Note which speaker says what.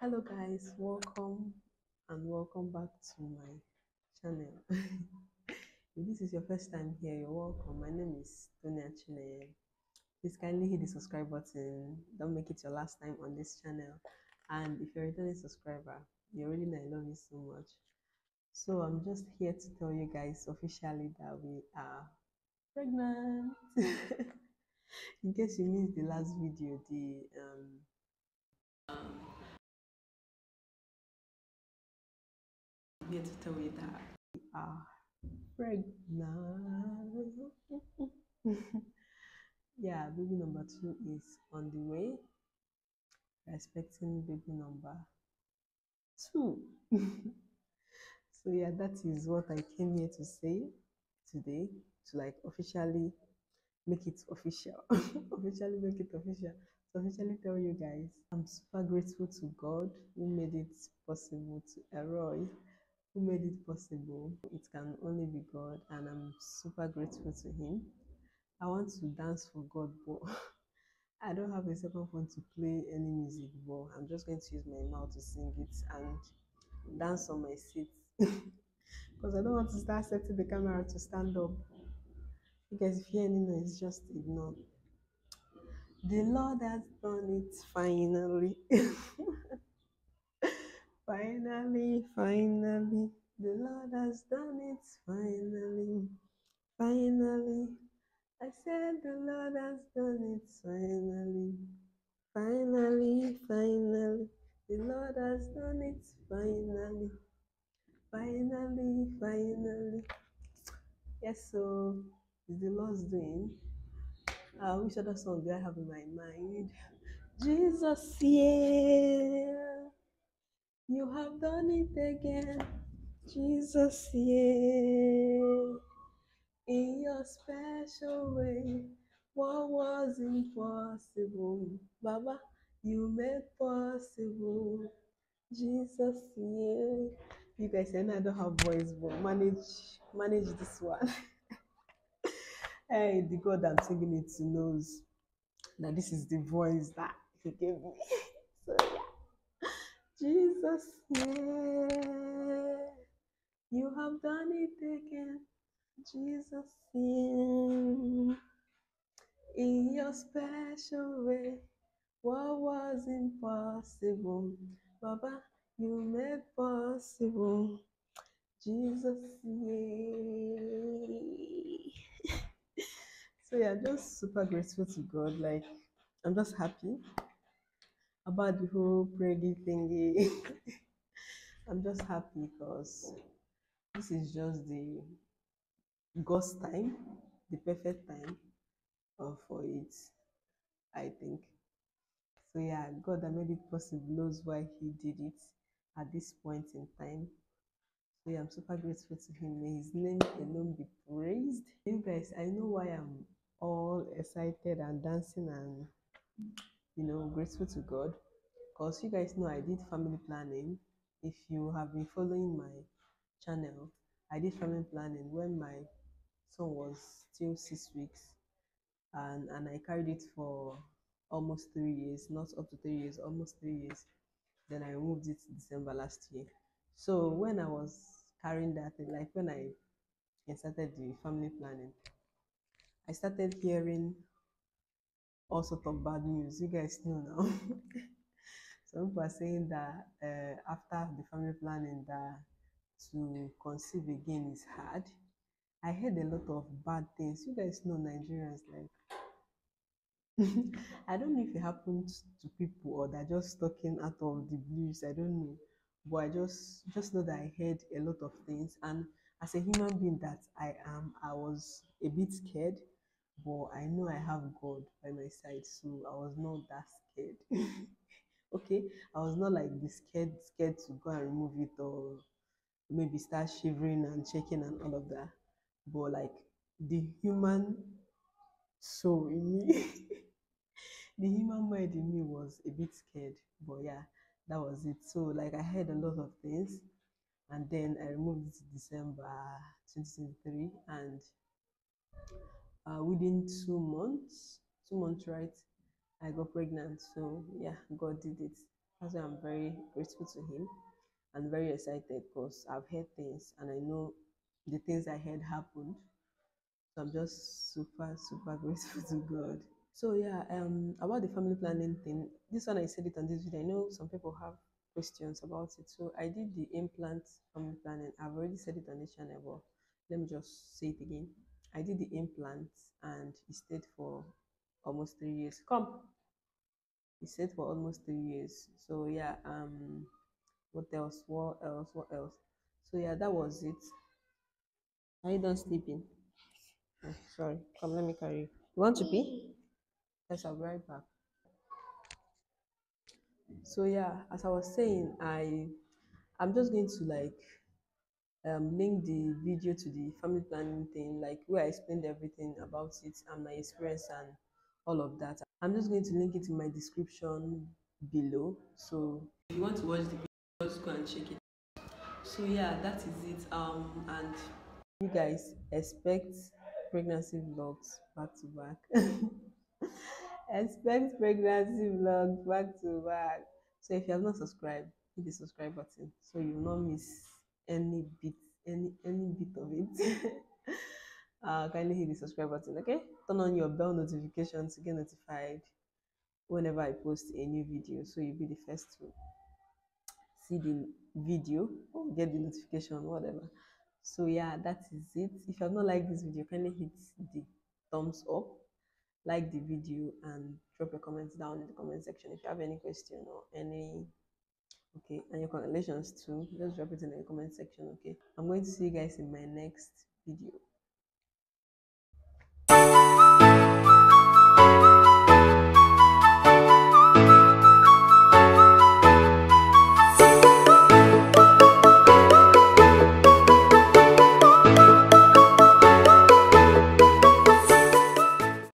Speaker 1: hello guys. Welcome and welcome back to my channel. If this is your first time here you're welcome. My name is Tonia Chineye. Please kindly hit the subscribe button. Don't make it your last time on this channel. And if you're a returning subscriber you already know I love you so much. So I'm just here to tell you guys officially that we are pregnant. In case you missed the last video the um, um to tell you that we are pregnant. yeah, baby number two is on the way. Expecting baby number two. so yeah, that is what I came here to say today to like officially make it official. officially make it official. To officially tell you guys, I'm super grateful to God who made it possible to Eroy who made it possible. It can only be God, and I'm super grateful to Him. I want to dance for God, but I don't have a second phone to play any music, but I'm just going to use my mouth to sing it and dance on my seat because I don't want to start setting the camera to stand up. Because if you hear any noise, just ignore. The Lord has done it finally. Finally, finally, the Lord has done it. Finally, finally, I said the Lord has done it. Finally, finally, finally, the Lord has done it. Finally, finally, finally. Yes, so it's the Lord's doing. Uh, which other song do I have in my mind? Jesus, yeah. You have done it again, Jesus, yeah. In your special way, what was impossible, Baba, you made possible, Jesus, yeah. You guys, I know I don't have voice, but manage, manage this one. hey, the God I'm singing it to knows that this is the voice that He gave me. so yeah. Jesus, yeah, you have done it again. Jesus, yeah, in your special way, what was impossible, Baba, you made possible. Jesus, yeah. so yeah, just super grateful to God. Like, I'm just happy about the whole preggy thingy. I'm just happy because this is just the God's time, the perfect time uh, for it, I think. So yeah, God that made it possible knows why He did it at this point in time. So yeah, I'm super grateful to Him. May His name alone be praised. You guys, I know why I'm all excited and dancing and you know grateful to God because you guys know I did family planning. If you have been following my channel, I did family planning when my son was still six weeks and, and I carried it for almost three years, not up to three years, almost three years. Then I moved it December last year. So when I was carrying that, thing, like when I started the family planning, I started hearing all sort of bad news. You guys know now. Some people are saying that uh, after the family planning that to conceive again is hard. I heard a lot of bad things. You guys know Nigerians like I don't know if it happens to people or they're just talking out of the blues. I don't know. But I just just know that I heard a lot of things and as a human being that I am, I was a bit scared, but I know I have God by my side, so I was not that scared. okay, I was not like the scared scared to go and remove it or maybe start shivering and shaking and all of that. But like the human soul in me, the human mind in me was a bit scared. But yeah, that was it. So like I heard a lot of things and then I removed it December 2023 and uh, within two months, two months right, I got pregnant. So yeah, God did it. That's why I'm very grateful to him and very excited because I've heard things and I know the things I heard happened. So I'm just super, super grateful to God. So yeah, um, about the family planning thing, this one I said it on this video. I know some people have questions about it. So I did the implant family planning. I've already said it on this channel, but let me just say it again. I did the implant and he stayed for almost three years. Come. He stayed for almost three years. So yeah, um what else? What else? What else? So yeah, that was it. Are you done sleeping? Oh, sorry. Come, let me carry you. You want to pee? Yes, I'll be right back. So yeah, as I was saying, I I'm just going to like um, link the video to the family planning thing, like where I explained everything about it and my experience and all of that. I'm just going to link it in my description below. So if you want to watch the video, just go and check it. So yeah, that is it. Um, and you guys expect pregnancy vlogs back to back. expect pregnancy vlogs back to back. So if you have not subscribed, hit the subscribe button so you will not miss any bit, any any bit of it. uh, kindly hit the subscribe button, okay? Turn on your bell notification to get notified whenever I post a new video, so you'll be the first to see the video or get the notification, whatever. So yeah, that is it. If you have not liked this video, kindly hit the thumbs up, like the video, and drop your comments down in the comment section. If you have any question or any okay and your congratulations too. Just drop it in the comment section okay? I'm going to see you guys in my next video